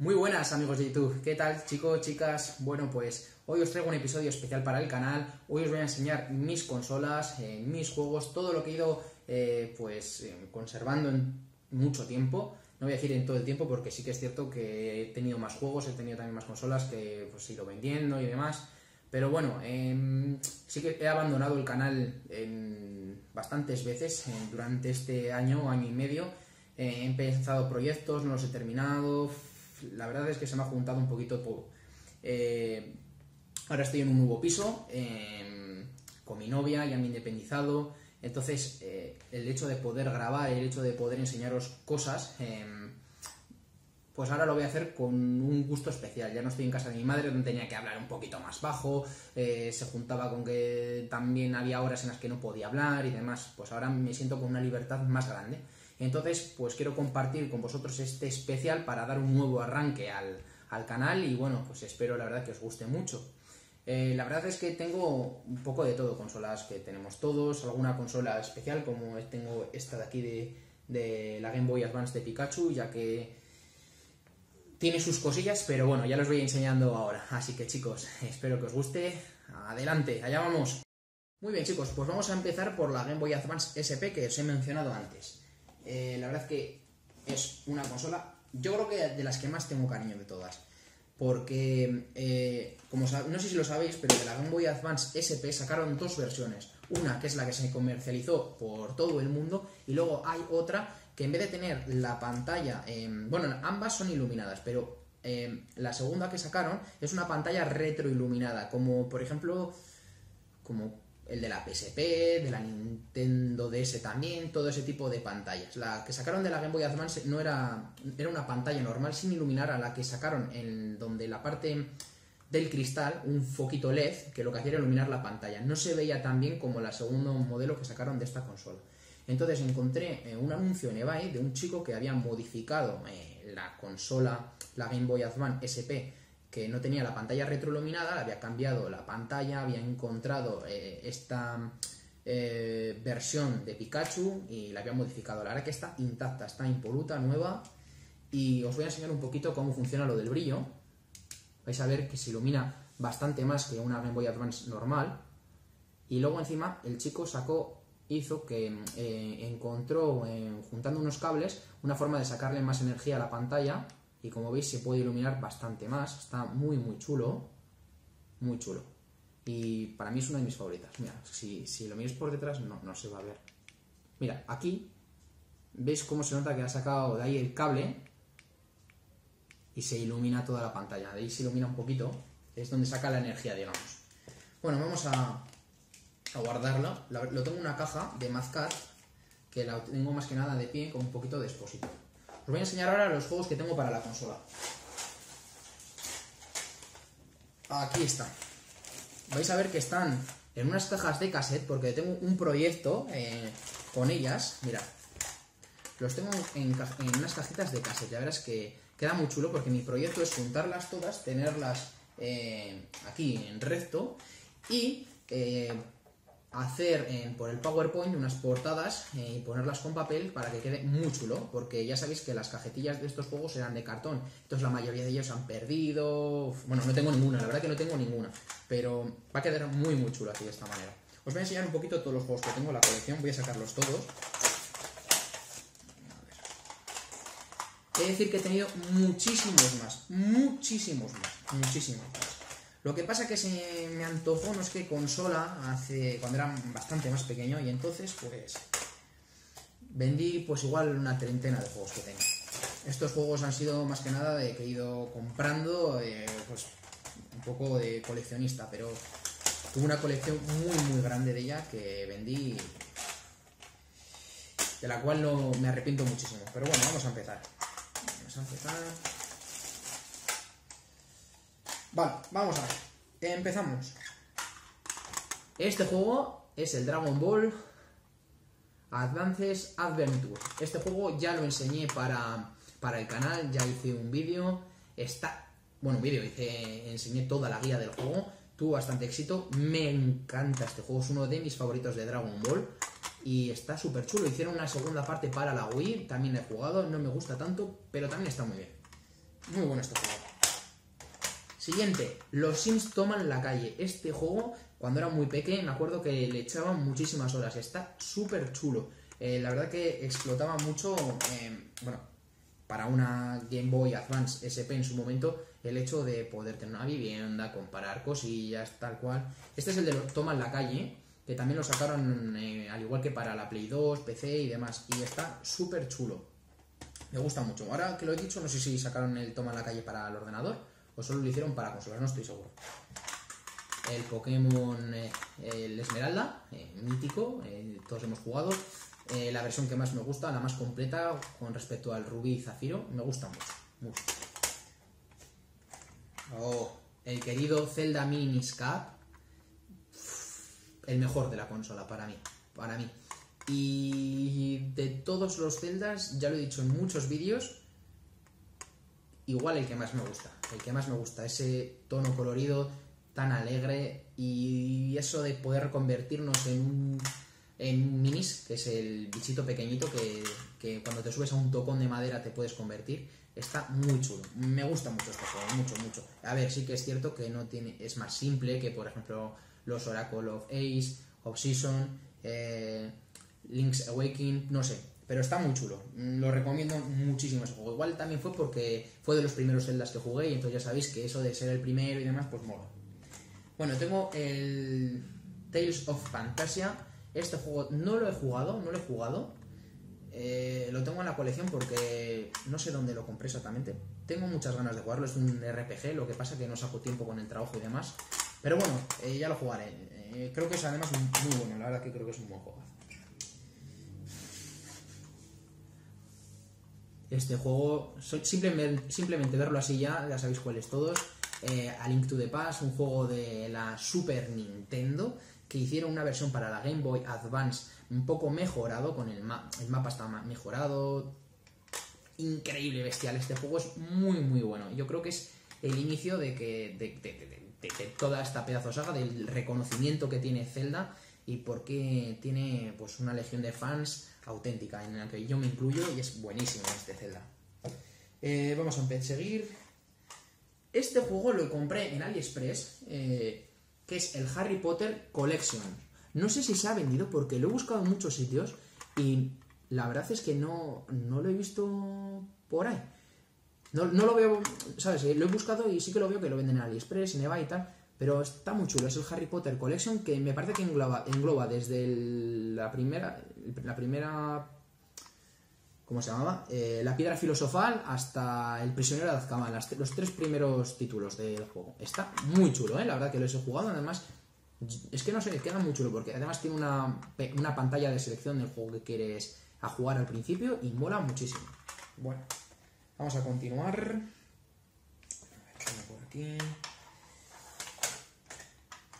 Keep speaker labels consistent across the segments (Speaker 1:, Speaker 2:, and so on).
Speaker 1: Muy buenas amigos de YouTube, ¿qué tal chicos, chicas? Bueno pues hoy os traigo un episodio especial para el canal, hoy os voy a enseñar mis consolas, eh, mis juegos, todo lo que he ido eh, pues eh, conservando en mucho tiempo, no voy a decir en todo el tiempo porque sí que es cierto que he tenido más juegos, he tenido también más consolas que pues he ido vendiendo y demás, pero bueno, em, sí que he abandonado el canal en bastantes veces durante este año, año y medio, he empezado proyectos, no los he terminado, la verdad es que se me ha juntado un poquito todo. Eh, ahora estoy en un nuevo piso, em, con mi novia, ya me he independizado. Entonces, eh, el hecho de poder grabar, el hecho de poder enseñaros cosas, em, pues ahora lo voy a hacer con un gusto especial. Ya no estoy en casa de mi madre, donde tenía que hablar un poquito más bajo, eh, se juntaba con que también había horas en las que no podía hablar y demás. Pues ahora me siento con una libertad más grande. Entonces, pues quiero compartir con vosotros este especial para dar un nuevo arranque al, canal y bueno, pues espero la verdad que os guste mucho. Eh, la verdad es que tengo un poco de todo, consolas que tenemos todos, alguna consola especial como tengo esta de aquí de, de la Game Boy Advance de Pikachu, ya que tiene sus cosillas, pero bueno, ya los voy enseñando ahora. Así que chicos, espero que os guste. Adelante, allá vamos. Muy bien chicos, pues vamos a empezar por la Game Boy Advance SP que os he mencionado antes. Eh, la verdad que es una consola, yo creo que de las que más tengo cariño de todas. Porque, eh, como no sé si lo sabéis, pero de la Game Boy Advance SP sacaron dos versiones. Una que es la que se comercializó por todo el mundo y luego hay otra que en vez de tener la pantalla, bueno, ambas son iluminadas, pero eh, la segunda que sacaron es una pantalla retroiluminada, como por ejemplo, como el de la PSP, de la Nintendo DS también, todo ese tipo de pantallas. La que sacaron de la Game Boy Advance no era, era una pantalla normal sin iluminar a la que sacaron en donde la parte del cristal, un foquito LED, que lo que hacía era iluminar la pantalla. No se veía tan bien como la segundo modelo que sacaron de esta consola. Entonces encontré eh, un anuncio en eBay de un chico que había modificado eh, la consola, la Game Boy Advance SP, que no tenía la pantalla retroiluminada, había cambiado la pantalla, había encontrado eh, esta eh, versión de Pikachu y la había modificado. La verdad que está intacta, está impoluta, nueva. Y os voy a enseñar un poquito cómo funciona lo del brillo. Vais a ver que se ilumina bastante más que una Game Boy Advance normal. Y luego encima el chico sacó, hizo que eh, encontró, juntando unos cables, una forma de sacarle más energía a la pantalla y como veis se puede iluminar bastante más, está muy muy chulo, muy chulo. Y para mí es una de mis favoritas. Mira, si, lo miras por detrás no, no se va a ver. Mira, aquí veis cómo se nota que ha sacado de ahí el cable y se ilumina toda la pantalla. De ahí se ilumina un poquito, es donde saca la energía, digamos. Bueno, vamos a, a guardarlo. Lo tengo en una caja de Mazcat que la tengo más que nada de pie con un poquito de expósito. Os voy a enseñar ahora los juegos que tengo para la consola. Aquí está. Vais a ver que están en unas cajas de cassette porque tengo un proyecto eh, con ellas. Mira, los tengo en, unas cajitas de cassette. Ya verás que queda muy chulo porque mi proyecto es juntarlas todas, tenerlas eh, aquí en recto y eh, hacer eh, por el PowerPoint unas portadas eh, y ponerlas con papel para que quede muy chulo, porque ya sabéis que las cajetillas de estos juegos eran de cartón, entonces la mayoría de ellos han perdido, bueno, no tengo ninguna, la verdad que no tengo ninguna, pero va a quedar muy muy chulo así de esta manera. Os voy a enseñar un poquito todos los juegos que tengo en la colección, voy a sacarlos todos. He de decir que he tenido muchísimos más, muchísimos más, muchísimos más. Lo que pasa que se me antojó, no es que consola, hace cuando era bastante más pequeño, y entonces pues vendí pues igual una treintena de juegos que tengo. Estos juegos han sido más que nada de que he ido comprando, eh, pues un poco de coleccionista, pero tuve una colección muy muy grande de ella que vendí, de la cual no me arrepiento muchísimo. Pero bueno, vamos a empezar. Vamos a empezar. Vale, vamos a ver. Empezamos. Este juego es el Dragon Ball Advances Adventure. Este juego ya lo enseñé para, para el canal, ya hice un vídeo. Está. Bueno, un vídeo, hice, enseñé toda la guía del juego. Tuvo bastante éxito. Me encanta este juego, es uno de mis favoritos de Dragon Ball. Y está súper chulo. Hicieron una segunda parte para la Wii, también he jugado, no me gusta tanto, pero también está muy bien. Muy bueno este juego. Siguiente, los Sims toman la calle. Este juego, cuando era muy pequeño, me acuerdo que le echaban muchísimas horas. Está súper chulo. Eh, la verdad que explotaba mucho, eh, bueno, para una Game Boy Advance SP en su momento, el hecho de poder tener una vivienda, comparar cosillas, tal cual. Este es el de los Toma en la calle, que también lo sacaron eh, al igual que para la Play 2, PC y demás. Y está súper chulo. Me gusta mucho. Ahora que lo he dicho, no sé si sacaron el Toma en la calle para el ordenador o solo lo hicieron para consolas, no estoy seguro. El Pokémon eh, el Esmeralda, eh, mítico, todos hemos jugado. la versión que más me gusta, la más completa con respecto al Rubí y Zafiro, me gusta mucho. mucho. Oh, el querido Zelda Mini Cap. El mejor de la consola para mí. Para mí. Y de todos los Zeldas, ya lo he dicho en muchos vídeos, igual el que más me gusta. El que más me gusta. Ese tono colorido tan alegre y eso de poder convertirnos en un en minis, que es el bichito pequeñito que, que, cuando te subes a un tocón de madera te puedes convertir. Está muy chulo. Me gusta mucho este juego, mucho, mucho. A ver, sí que es cierto que no tiene, es más simple que, por ejemplo, los Oracle of Ace, of Season, eh, Link's Awakening, no sé. Pero está muy chulo. Lo recomiendo muchísimo ese juego. Igual también fue porque fue de los primeros Zeldas que jugué y entonces ya sabéis que eso de ser el primero y demás, pues mola. Bueno, tengo el Tales of Fantasia. Este juego no lo he jugado, no lo he jugado. Eh, lo tengo en la colección porque no sé dónde lo compré exactamente. Tengo muchas ganas de jugarlo, es un RPG, lo que pasa que no saco tiempo con el trabajo y demás. Pero bueno, eh, ya lo jugaré. Eh, creo que es además muy bueno, la verdad que creo que es un buen juego. Este juego, simplemente, verlo así ya, ya sabéis cuáles todos. A Link to the Past, un juego de la Super Nintendo que hicieron una versión para la Game Boy Advance un poco mejorado, con el, el mapa está mejorado. Increíble, bestial. Este juego es muy, muy bueno. Yo creo que es el inicio de que de, toda esta pedazo saga, del reconocimiento que tiene Zelda y por qué tiene pues una legión de fans auténtica, en la que yo me incluyo y es buenísimo este Zelda. Eh, vamos a seguir. Este juego lo compré en AliExpress, eh, que es el Harry Potter Collection. No sé si se ha vendido porque lo he buscado en muchos sitios y la verdad es que no, no lo he visto por ahí. No, lo veo, ¿sabes? Lo he buscado y sí que lo veo que lo venden en AliExpress, en EVA y tal. Pero está muy chulo, es el Harry Potter Collection que me parece que engloba, engloba desde la primera. La primera. ¿Cómo se llamaba? Eh, la piedra filosofal hasta el prisionero de Azkaban, los tres primeros títulos del juego. Está muy chulo, ¿eh? La verdad que lo he jugado, además es que no sé, queda muy chulo porque además tiene una, pantalla de selección del juego que quieres a jugar al principio y mola muchísimo. Bueno, vamos a continuar. A ver, por aquí.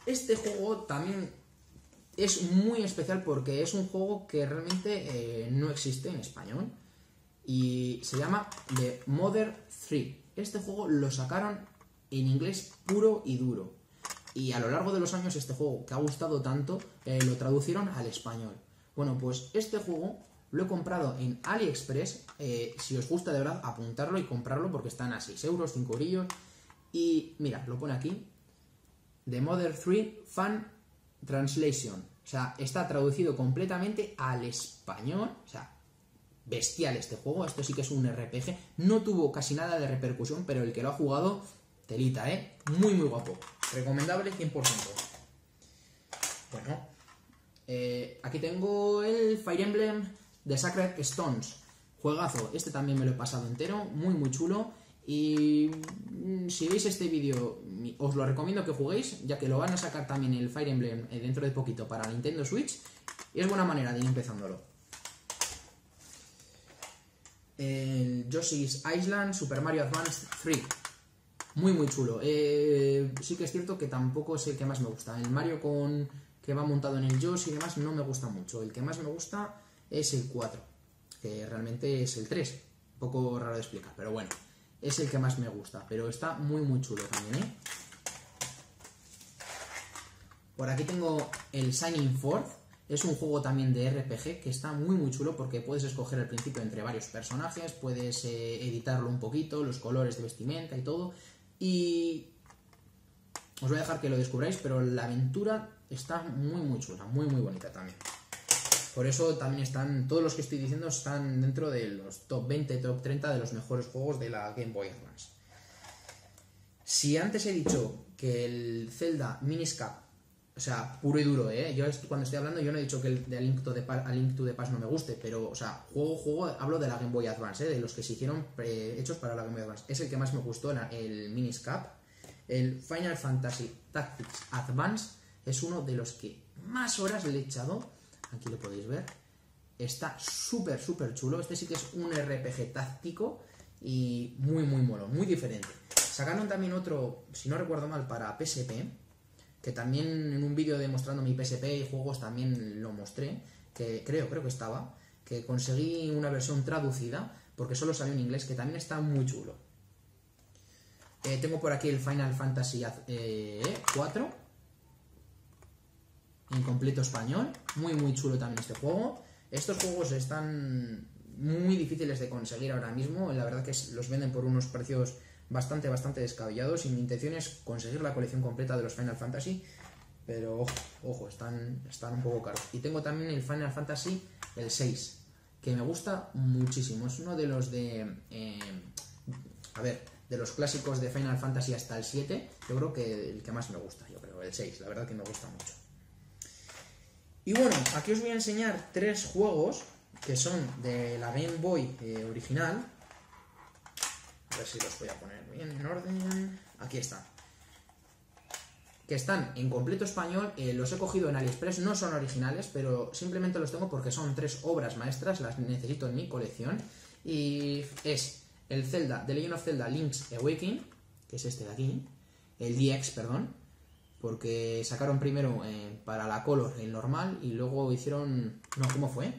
Speaker 1: Este juego también es muy especial porque es un juego que realmente eh, no existe en español y se llama The Mother 3. Este juego lo sacaron en inglés puro y duro. Y a lo largo de los años este juego, que ha gustado tanto, eh, lo traducieron al español. Bueno, pues este juego lo he comprado en AliExpress. Eh, si os gusta de verdad, apuntarlo y comprarlo porque están a 6 euros, 5 eurillos. Y mira, lo pone aquí. The Mother 3 Fan Translation. O sea, está traducido completamente al español. O sea, bestial este juego. Esto sí que es un RPG. No tuvo casi nada de repercusión, pero el que lo ha jugado Telita, ¿eh? Muy, muy guapo. Recomendable 100%. Bueno, eh, aquí tengo el Fire Emblem de Sacred Stones. Juegazo. Este también me lo he pasado entero. Muy, muy chulo. Y mm, si veis este vídeo, os lo recomiendo que juguéis, ya que lo van a sacar también el Fire Emblem eh, dentro de poquito para Nintendo Switch. Y es buena manera de ir empezándolo. El Yoshi's Island Super Mario Advance 3. Muy, muy chulo. Eh, sí que es cierto que tampoco es el que más me gusta. El Mario con que va montado en el Yoshi y demás no me gusta mucho. El que más me gusta es el 4, que realmente es el 3. Un poco raro de explicar, pero bueno, es el que más me gusta. Pero está muy, muy chulo también, ¿eh? Por aquí tengo el Signing Forth. Es un juego también de RPG que está muy muy chulo porque puedes escoger al principio entre varios personajes, puedes eh, editarlo un poquito, los colores de vestimenta y todo. Y os voy a dejar que lo descubráis, pero la aventura está muy muy chula, muy muy bonita también. Por eso también están, todos los que estoy diciendo están dentro de los top 20, top 30 de los mejores juegos de la Game Boy Advance. Si antes he dicho que el Zelda Miniscap o sea, puro y duro, ¿eh? Yo cuando estoy hablando, yo no he dicho que el de A Link to the, Past, no me guste, pero, o sea, juego, juego, hablo de la Game Boy Advance, ¿eh? De los que se hicieron hechos para la Game Boy Advance. Es el que más me gustó, el Miniscap. El Final Fantasy Tactics Advance es uno de los que más horas le he echado. Aquí lo podéis ver. Está súper, súper chulo. Este sí que es un RPG táctico y muy, muy mono, muy diferente. Sacaron también otro, si no recuerdo mal, para PSP que también en un vídeo demostrando mi PSP y juegos también lo mostré, que creo, creo que estaba, que conseguí una versión traducida, porque solo salió en inglés, que también está muy chulo. Eh, tengo por aquí el Final Fantasy eh, 4, en completo español, muy muy chulo también este juego. Estos juegos están muy difíciles de conseguir ahora mismo, la verdad que los venden por unos precios bastante, bastante descabellados y mi intención es conseguir la colección completa de los Final Fantasy, pero ojo, están, están un poco caros. Y tengo también el Final Fantasy, el 6, que me gusta muchísimo. Es uno de los de... Eh, a ver, de los clásicos de Final Fantasy hasta el 7, yo creo que el que más me gusta, yo creo, el 6, la verdad que me gusta mucho. Y bueno, aquí os voy a enseñar tres juegos que son de la Game Boy eh, original, a ver si los voy a poner bien en orden. Aquí están. Que están en completo español. Eh, los he cogido en AliExpress. No son originales, pero simplemente los tengo porque son tres obras maestras. Las necesito en mi colección. Y es el Zelda, The Legend of Zelda Link's Awakening, que es este de aquí. El DX, perdón. Porque sacaron primero eh, para la Color el normal y luego hicieron. No, ¿cómo fue?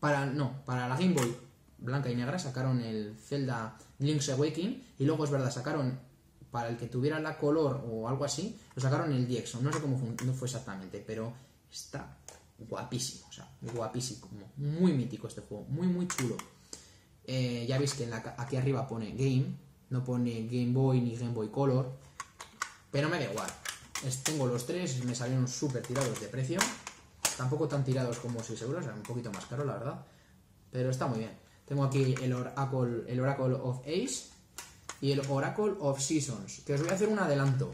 Speaker 1: Para. No, para la Game Boy blanca y negra sacaron el Zelda Link's Awakening y luego es verdad, sacaron para el que tuviera la color o algo así, lo sacaron el DX, no sé cómo fue, no fue exactamente, pero está guapísimo, o sea, guapísimo, muy mítico este juego, muy muy chulo. Eh, ya veis que aquí arriba pone Game, no pone Game Boy ni Game Boy Color, pero me da igual. Tengo los tres, me salieron súper tirados de precio, tampoco tan tirados como 6 euros, un poquito más caro la verdad, pero está muy bien. Tengo aquí el Oracle, el Oracle of Ace y el Oracle of Seasons, que os voy a hacer un adelanto.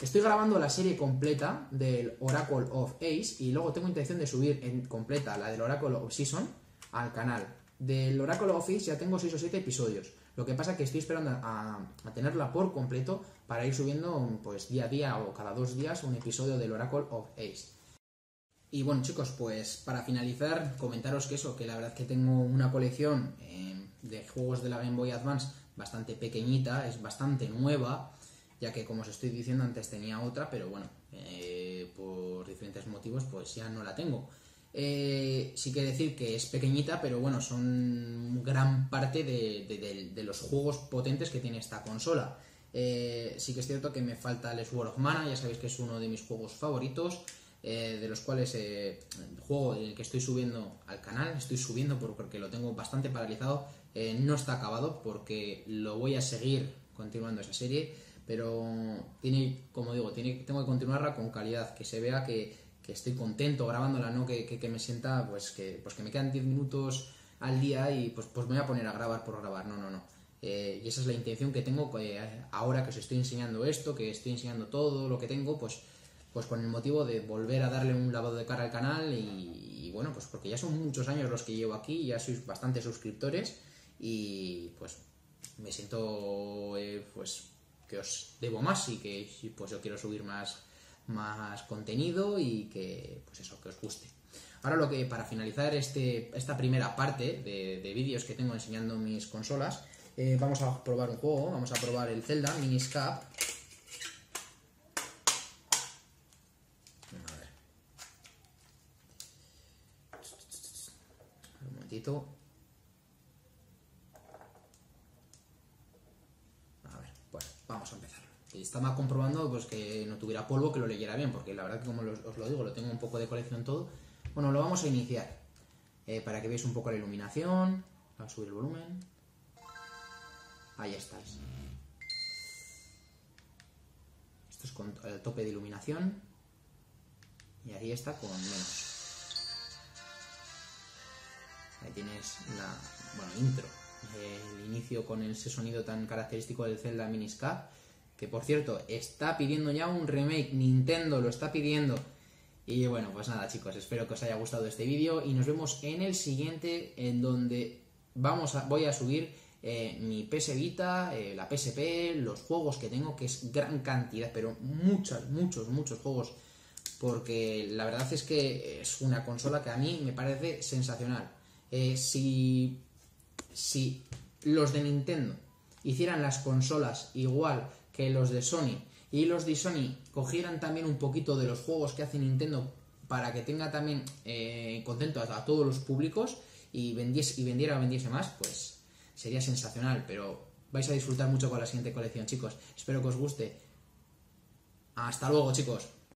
Speaker 1: Estoy grabando la serie completa del Oracle of Ace y luego tengo intención de subir en completa la del Oracle of Season al canal. Del Oracle of Ace ya tengo 6 o 7 episodios. Lo que pasa es que estoy esperando a, a, tenerla por completo para ir subiendo pues día a día o cada dos días un episodio del Oracle of Ace. Y bueno, chicos, pues para finalizar, comentaros que eso, que la verdad que tengo una colección eh, de juegos de la Game Boy Advance bastante pequeñita, es bastante nueva, ya que como os estoy diciendo antes tenía otra, pero bueno, eh, por diferentes motivos pues ya no la tengo. Eh, sí que decir que es pequeñita, pero bueno, son gran parte de los juegos potentes que tiene esta consola. Sí que es cierto que me falta el Sword of Mana, ya sabéis que es uno de mis juegos favoritos. Eh, de los cuales eh, el juego el que estoy subiendo al canal, estoy subiendo porque lo tengo bastante paralizado, eh, no está acabado porque lo voy a seguir continuando esa serie, pero tiene, como digo, tiene, tengo que continuarla con calidad, que se vea que, estoy contento grabándola, no que, me sienta, pues que, pues que me quedan 10 minutos al día y pues, pues me voy a poner a grabar por grabar, no, no, no. Y esa es la intención que tengo ahora que os estoy enseñando esto, que estoy enseñando todo lo que tengo, pues pues con el motivo de volver a darle un lavado de cara al canal y, bueno, pues porque ya son muchos años los que llevo aquí, ya sois bastantes suscriptores y pues me siento eh, pues que os debo más y que pues yo quiero subir más, más contenido y que pues eso, que os guste. Ahora lo que para finalizar este, esta primera parte de, vídeos que tengo enseñando mis consolas, eh, vamos a probar un juego, vamos a probar el Zelda Miniscap A ver, pues vamos a empezar. estaba comprobando pues que no tuviera polvo, que lo leyera bien, porque la verdad que como os lo digo, lo tengo un poco de colección todo. Bueno, lo vamos a iniciar eh, para que veáis un poco la iluminación. Vamos a subir el volumen. Ahí estáis. Esto es con el tope de iluminación. Y ahí está con menos. Ahí tienes la bueno, intro. El inicio con ese sonido tan característico del Zelda Miniscap que por cierto está pidiendo ya un remake, Nintendo lo está pidiendo. Y bueno, pues nada chicos, espero que os haya gustado este vídeo y nos vemos en el siguiente en donde vamos a, voy a subir eh, mi PS Vita, eh, la PSP, los juegos que tengo, que es gran cantidad, pero muchos, muchos, muchos juegos, porque la verdad es que es una consola que a mí me parece sensacional. Eh, si, si los de Nintendo hicieran las consolas igual que los de Sony y los de Sony cogieran también un poquito de los juegos que hace Nintendo para que tenga también contento a, todos los públicos y, vendiese, y vendiera o vendiese más, pues sería sensacional. Pero vais a disfrutar mucho con la siguiente colección, chicos. Espero que os guste. Hasta luego, chicos.